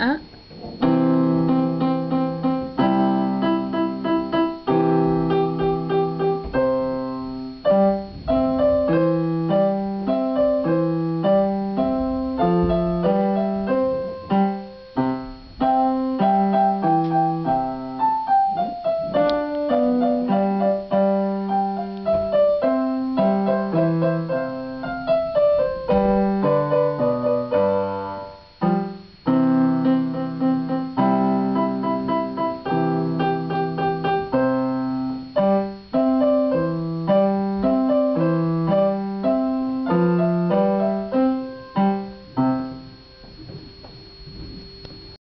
啊。